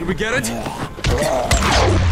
Did we get it?